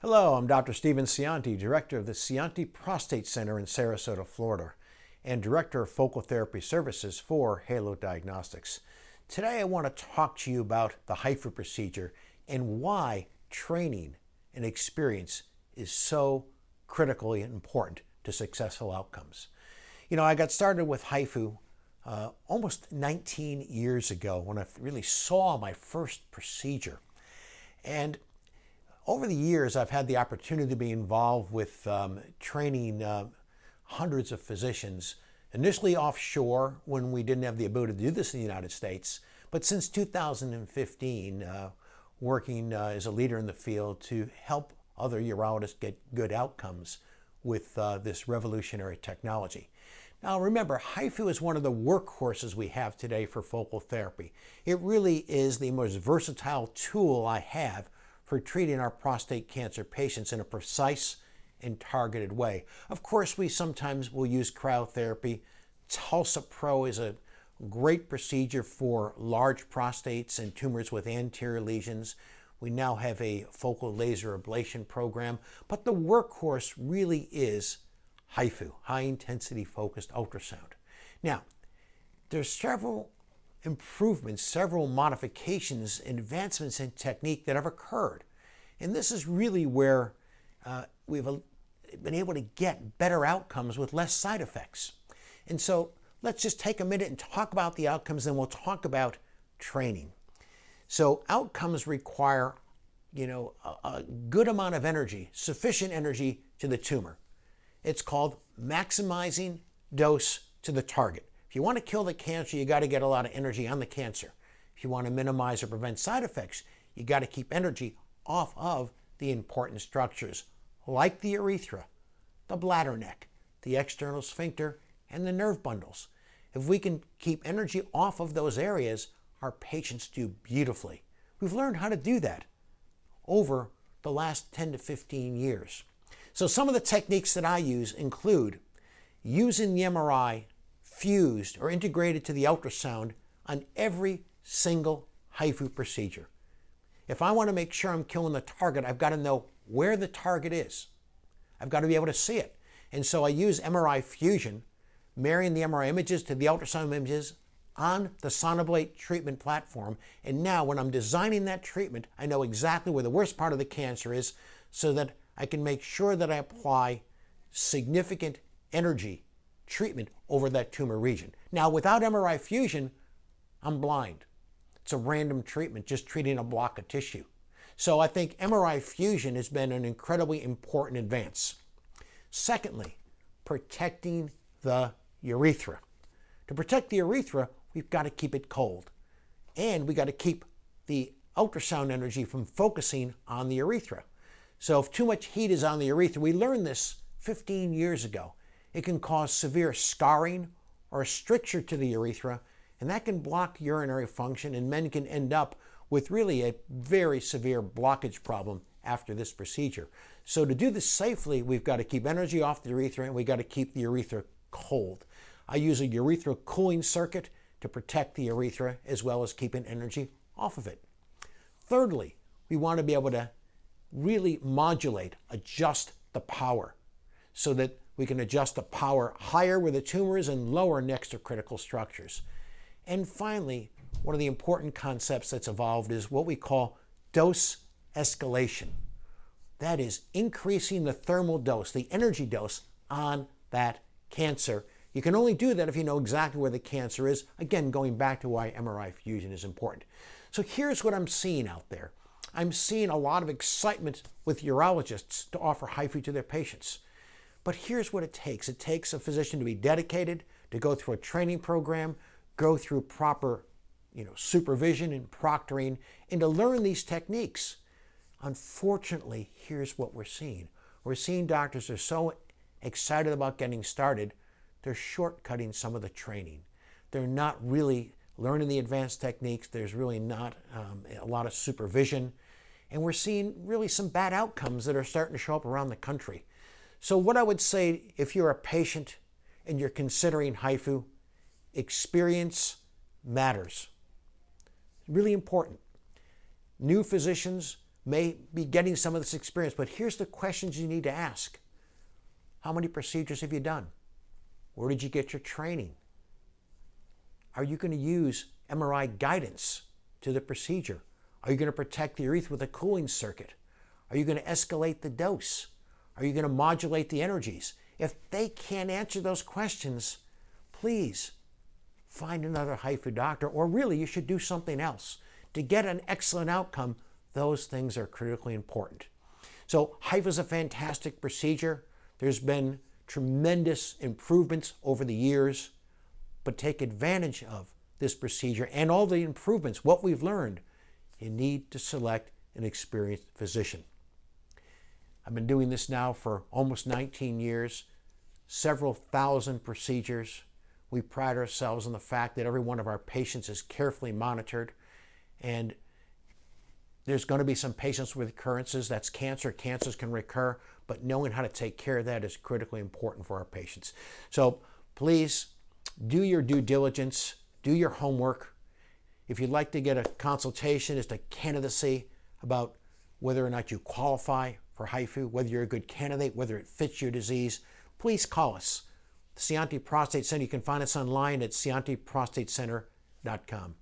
Hello, I'm Dr. Stephen Scionti, Director of the Scionti Prostate Center in Sarasota, Florida, and Director of Focal Therapy Services for Halo Diagnostics. Today I want to talk to you about the HIFU procedure and why training and experience is so critically important to successful outcomes. You know, I got started with HIFU uh, almost 19 years ago when I really saw my first procedure. And over the years, I've had the opportunity to be involved with um, training uh, hundreds of physicians, initially offshore when we didn't have the ability to do this in the United States, but since 2015, uh, working uh, as a leader in the field to help other urologists get good outcomes with uh, this revolutionary technology. Now remember, HIFU is one of the workhorses we have today for focal therapy. It really is the most versatile tool I have for treating our prostate cancer patients in a precise and targeted way. Of course, we sometimes will use cryotherapy. TULSA-PRO is a great procedure for large prostates and tumors with anterior lesions. We now have a focal laser ablation program, but the workhorse really is HIFU, high intensity focused ultrasound. Now, there's several improvements, several modifications and advancements in technique that have occurred. And this is really where uh, we've been able to get better outcomes with less side effects. And so let's just take a minute and talk about the outcomes, then we'll talk about training. So outcomes require, you know, a, a good amount of energy, sufficient energy to the tumor. It's called maximizing dose to the target. If you want to kill the cancer, you got to get a lot of energy on the cancer. If you want to minimize or prevent side effects, you got to keep energy off of the important structures like the urethra, the bladder neck, the external sphincter, and the nerve bundles. If we can keep energy off of those areas, our patients do beautifully. We've learned how to do that over the last 10 to 15 years. So some of the techniques that I use include using the MRI fused or integrated to the ultrasound on every single HIFU procedure. If I want to make sure I'm killing the target, I've got to know where the target is. I've got to be able to see it. And so I use MRI fusion, marrying the MRI images to the ultrasound images on the Sonablate treatment platform. And now when I'm designing that treatment, I know exactly where the worst part of the cancer is so that I can make sure that I apply significant energy treatment over that tumor region. Now, without MRI fusion, I'm blind. It's a random treatment, just treating a block of tissue. So I think MRI fusion has been an incredibly important advance. Secondly, protecting the urethra. To protect the urethra, we've got to keep it cold. And we got to keep the ultrasound energy from focusing on the urethra. So if too much heat is on the urethra, we learned this 15 years ago. It can cause severe scarring or a stricture to the urethra, and that can block urinary function, and men can end up with really a very severe blockage problem after this procedure. So to do this safely, we've got to keep energy off the urethra and we've got to keep the urethra cold. I use a urethra cooling circuit to protect the urethra as well as keeping energy off of it. Thirdly, we want to be able to really modulate, adjust the power so that we can adjust the power higher where the tumor is and lower next to critical structures. And finally, one of the important concepts that's evolved is what we call dose escalation. That is increasing the thermal dose, the energy dose on that cancer. You can only do that if you know exactly where the cancer is. Again, going back to why MRI fusion is important. So here's what I'm seeing out there. I'm seeing a lot of excitement with urologists to offer HIFU to their patients. But here's what it takes. It takes a physician to be dedicated, to go through a training program, go through proper you know, supervision and proctoring, and to learn these techniques. Unfortunately, here's what we're seeing. We're seeing doctors are so excited about getting started, they're shortcutting some of the training. They're not really learning the advanced techniques. There's really not um, a lot of supervision. And we're seeing really some bad outcomes that are starting to show up around the country. So, what I would say if you're a patient and you're considering HIFU, experience matters. Really important. New physicians may be getting some of this experience, but here's the questions you need to ask. How many procedures have you done? Where did you get your training? Are you going to use MRI guidance to the procedure? Are you going to protect the urethra with a cooling circuit? Are you going to escalate the dose? Are you going to modulate the energies? If they can't answer those questions, please find another HIFU doctor, or really you should do something else. To get an excellent outcome, those things are critically important. So HIFU is a fantastic procedure. There's been tremendous improvements over the years, but take advantage of this procedure and all the improvements, what we've learned, you need to select an experienced physician. I've been doing this now for almost 19 years, several thousand procedures. We pride ourselves on the fact that every one of our patients is carefully monitored and there's going to be some patients with recurrences. That's cancer. Cancers can recur, but knowing how to take care of that is critically important for our patients. So please do your due diligence, do your homework. If you'd like to get a consultation as to candidacy about whether or not you qualify for HIFU, whether you're a good candidate, whether it fits your disease, please call us. The Scionti Prostate Center, you can find us online at sciontiprostatecenter.com.